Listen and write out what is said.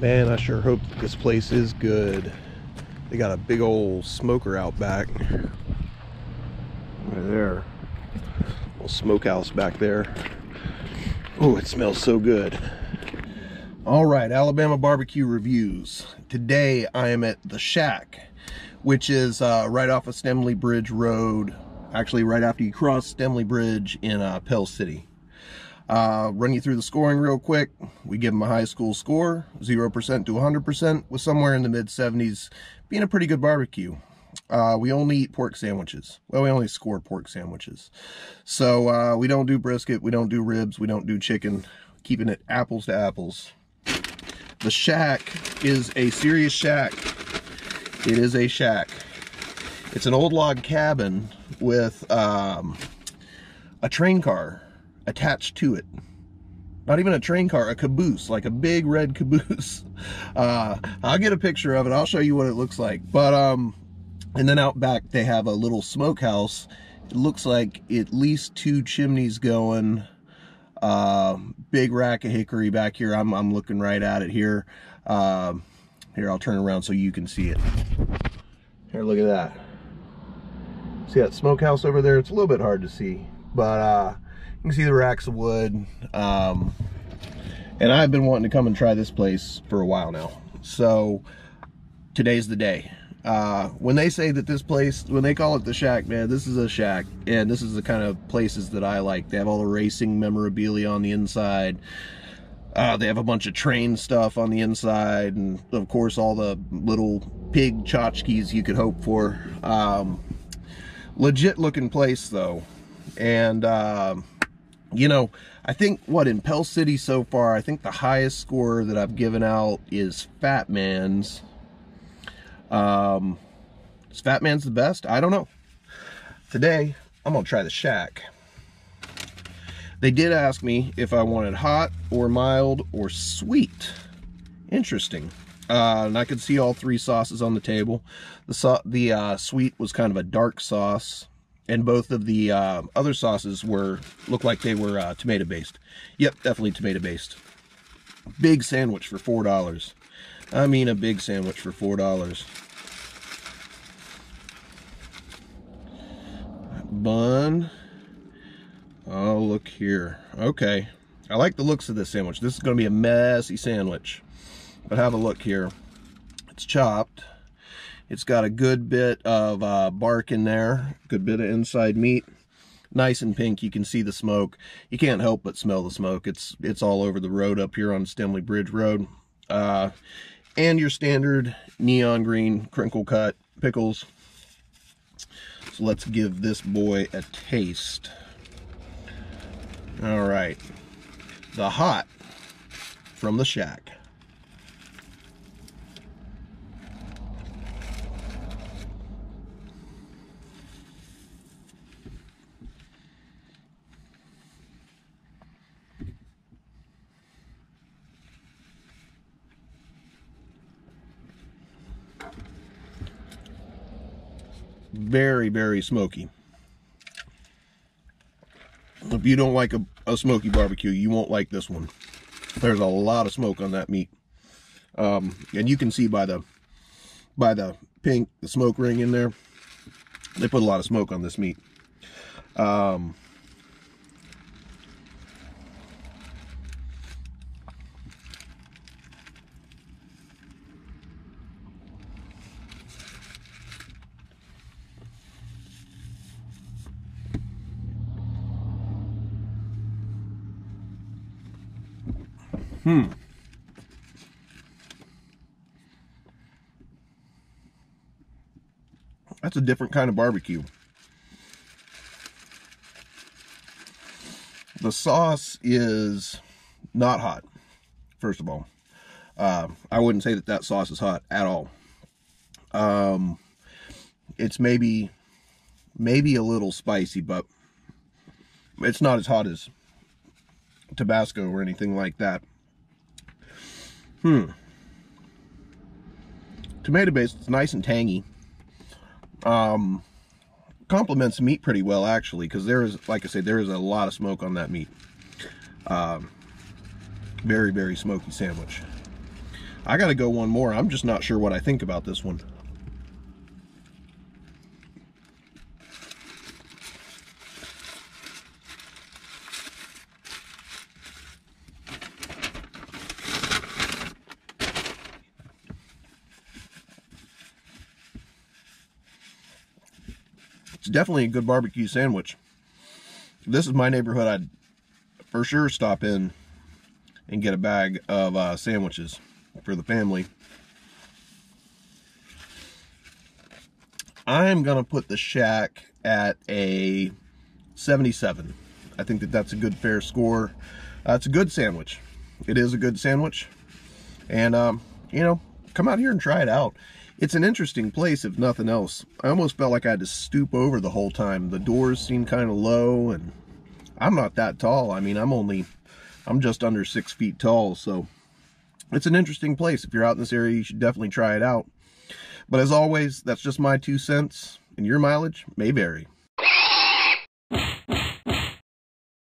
Man, I sure hope this place is good. They got a big old smoker out back. Right there. Little smokehouse back there. Oh, it smells so good. All right, Alabama barbecue reviews. Today I am at the Shack, which is uh, right off of Stemley Bridge Road. Actually, right after you cross Stemley Bridge in uh, Pell City. Uh, run you through the scoring real quick. We give them a high school score, 0% to 100%, with somewhere in the mid 70s being a pretty good barbecue. Uh, we only eat pork sandwiches. Well, we only score pork sandwiches. So uh, we don't do brisket, we don't do ribs, we don't do chicken, keeping it apples to apples. The shack is a serious shack. It is a shack. It's an old log cabin with um, a train car attached to it. Not even a train car, a caboose, like a big red caboose. Uh, I'll get a picture of it. I'll show you what it looks like. But, um, and then out back, they have a little smokehouse. It looks like at least two chimneys going. Uh, big rack of hickory back here. I'm, I'm looking right at it here. Uh, here, I'll turn around so you can see it. Here, look at that. See that smokehouse over there? It's a little bit hard to see, but uh, you can see the racks of wood. Um, and I've been wanting to come and try this place for a while now. So today's the day. Uh, when they say that this place, when they call it the shack, man, this is a shack. And this is the kind of places that I like. They have all the racing memorabilia on the inside. Uh, they have a bunch of train stuff on the inside. And of course, all the little pig tchotchkes you could hope for. Um, legit looking place though. And, uh, you know, I think what in Pell City so far, I think the highest score that I've given out is Fat Man's. Um, is Fat Man's the best? I don't know. Today, I'm gonna try the Shack. They did ask me if I wanted hot or mild or sweet. Interesting. Uh, and I could see all three sauces on the table. The so the uh, sweet was kind of a dark sauce and both of the uh, other sauces were looked like they were uh, tomato based. Yep, definitely tomato based. Big sandwich for four dollars. I mean a big sandwich for four dollars. Bun. Oh, look here. Okay. I like the looks of this sandwich. This is going to be a messy sandwich. But have a look here. It's chopped. It's got a good bit of uh, bark in there, good bit of inside meat. Nice and pink, you can see the smoke. You can't help but smell the smoke. It's it's all over the road up here on Stemley Bridge Road. Uh, and your standard neon green crinkle cut pickles. So let's give this boy a taste. All right, the hot from the shack. Very, very smoky. If you don't like a, a, smoky barbecue, you won't like this one. There's a lot of smoke on that meat. Um, and you can see by the by the pink, the smoke ring in there, they put a lot of smoke on this meat. Um, Hmm. That's a different kind of barbecue. The sauce is not hot, first of all. Uh, I wouldn't say that that sauce is hot at all. Um, it's maybe, maybe a little spicy, but it's not as hot as Tabasco or anything like that. Hmm. Tomato based, it's nice and tangy. Um, complements meat pretty well actually, because there is, like I said, there is a lot of smoke on that meat. Um, very, very smoky sandwich. I got to go one more. I'm just not sure what I think about this one. It's definitely a good barbecue sandwich. This is my neighborhood, I'd for sure stop in and get a bag of uh, sandwiches for the family. I'm going to put the Shack at a 77. I think that that's a good fair score. Uh, it's a good sandwich. It is a good sandwich. And, um, you know, come out here and try it out. It's an interesting place, if nothing else. I almost felt like I had to stoop over the whole time. The doors seemed kind of low, and I'm not that tall. I mean, I'm only, I'm just under six feet tall, so it's an interesting place. If you're out in this area, you should definitely try it out. But as always, that's just my two cents, and your mileage may vary.